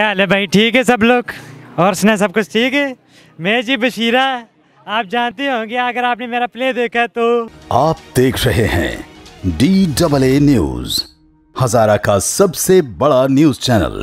हाल भाई ठीक है सब लोग और सुना सब कुछ ठीक है मैं जी बशीरा आप जानते होंगे अगर आपने मेरा प्ले देखा तो आप देख रहे हैं D double A news Hazara का सबसे बड़ा news channel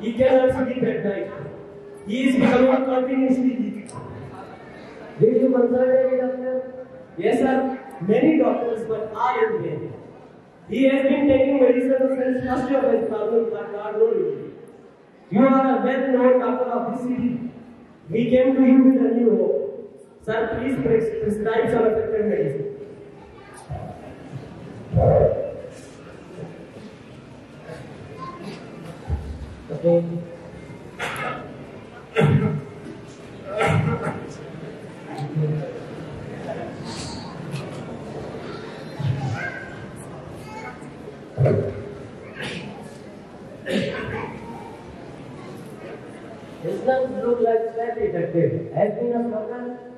He can also give at night. He is becoming continuously weak. Did you consult any doctor? Yes, sir. Many doctors, but are in vain. He has been taking medicine since first year of his problem, but got no relief. You are a well-known doctor of this city. We came to you with a new hope. Sir, please prescribe some effective medicine. तो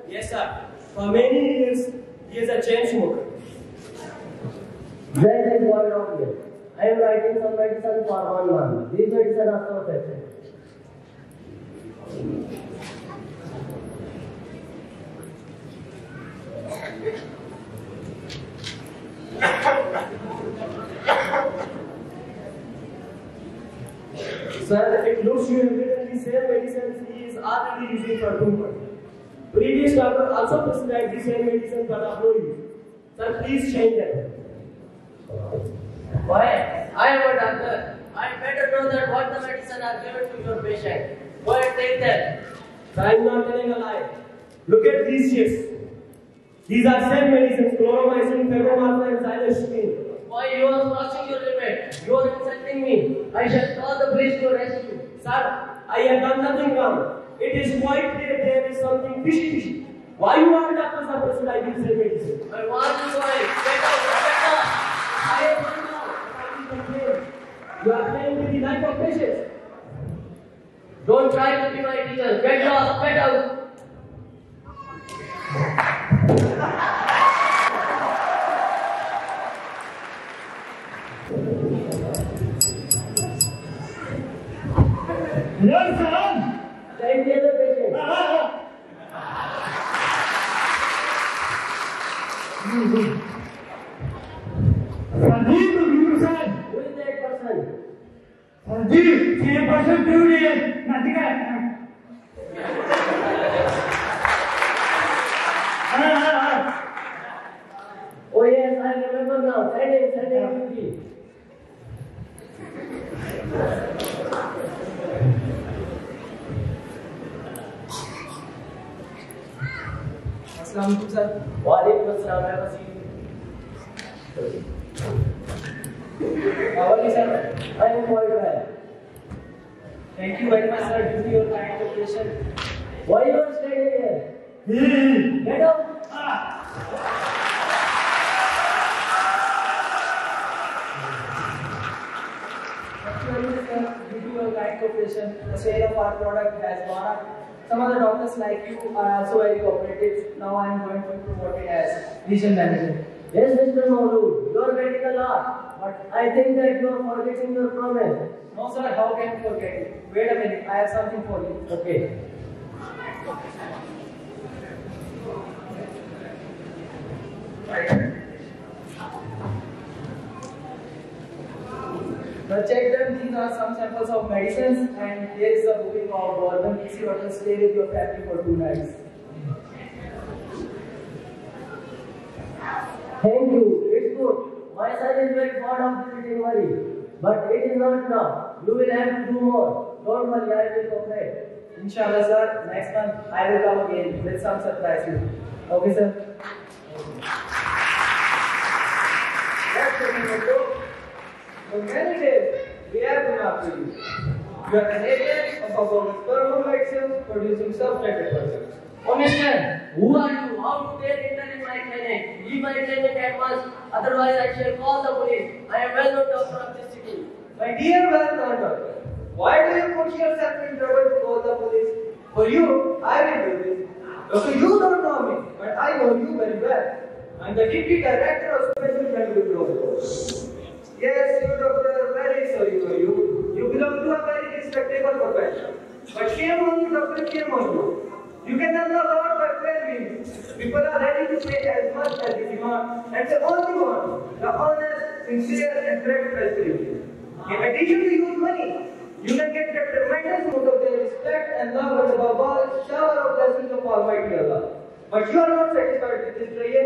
Yes, sir. For many years, he is a chain smoker. That is one obvious. I am writing some medicine for one month. These medicine are so effective. Sir, it looks you have written the same medicine he is already using for two months. Previous doctor also prescribed the same medicine but of no use. Sir, please change that. Why? I am a doctor. I better know that what the medicine I given to your patient. Go and take them. I am not telling a lie. Look at these shifts. These are same medicines, chloromycin, ferromartha, and xylostamine. Why you are crossing your limit? You are insulting me. I shall call the police to arrest you. Sir, I have done nothing wrong. It is quite clear there is something fishy fishy. Why you are doctors are prescribing same medicine? I want to try. Get out, get out. You are playing with the of fishes. Don't try to be my teacher. Get lost, get out. Yes, sir. जी छह percent क्यों नहीं है नदी का Oh yes, I remember now. Friday, Friday, Assalamualaikum sir. Waalaikumsalam. I was How are you sir? I am quite well. Thank you very much, sir, due to your kind cooperation. Why you are standing here? Get up. Due to your kind cooperation, the sale of our product has gone up. Some other doctors like you are also very cooperative. Now I am going to promote it as region manager. Yes, Mr. Maulu, you are getting a lot. But I think that you are forgetting your promise. No, sir, how can you forget it? Wait a minute, I have something for you. Okay. The check them, these are some samples of medicines and here is a booking of Bourbon PC Hotel stay with your family for two nights. Thank you. is very fond of visiting money, but it is not enough. You will have to do more. Don't worry, I will come back. Inshallah, sir. Next month I will come again with some surprises. Okay, sir. That's okay. the so many days, we have been after you. You are an agent of performance performance actions producing self-rated persons. Understand? Who are you? How my attention at once, otherwise I shall call the police. I am well known doctor of this city. My dear well known doctor, why do you put yourself in trouble to call the police? For you, I will do this. Doctor, you don't know me, but I know you very well. I'm the deputy director of Special Medical Growth. Yes, you doctor, very sorry for you. You belong to a very respectable profession. But shame on you, doctor, shame on you. You can learn a lot by fair means. People are ready to pay as much as and the only one, the honest, sincere, and correct Christian. In addition to your money, you can get a tremendous amount of their respect and love and above all, shower of blessings of Almighty Allah. But you are not satisfied with this prayer.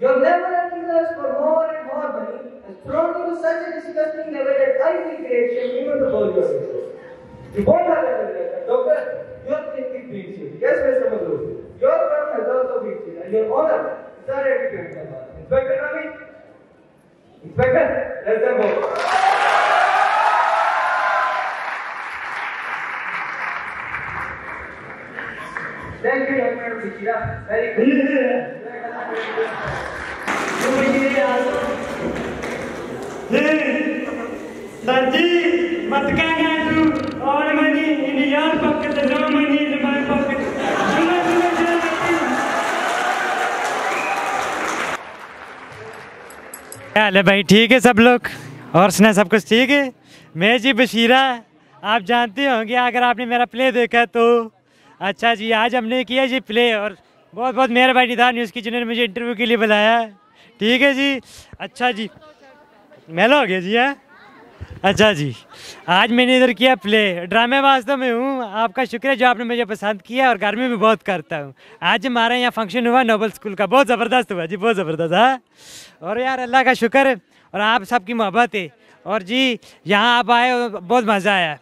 are never asking us for more and more money and thrown into such a disgusting level that I feel creation even the hold your You won't have any reaction. Doctor, your thinking beats you. Yes, Mr. Madhu, your firm has also beats you, and your honor Second, let them go. Thank you, young man, Very good. Sanjeev, Matkana to all money in yard pocket. है भाई ठीक है सब लोग और सुना सब कुछ ठीक है मैं जी बशीरा आप जानते होंगे अगर आपने मेरा प्ले देखा तो अच्छा जी आज हमने किया जी प्ले और बहुत बहुत मेहरबानी निदान न्यूज़ की जिन्होंने मुझे इंटरव्यू के लिए बुलाया ठीक है जी अच्छा जी मेला हो गया जी है हाँ? अच्छा जी आज मैंने इधर किया प्ले ड्रामे वास्तव में हूँ आपका शुक्रिया जो आपने मुझे पसंद किया और गर्मी भी बहुत करता हूँ आज हमारे यहाँ फंक्शन हुआ नोबल स्कूल का बहुत ज़बरदस्त हुआ जी बहुत ज़बरदस्त हाँ और यार अल्लाह का शुक्र और आप सबकी मोहब्बत है और जी यहाँ आप आए बहुत मज़ा आया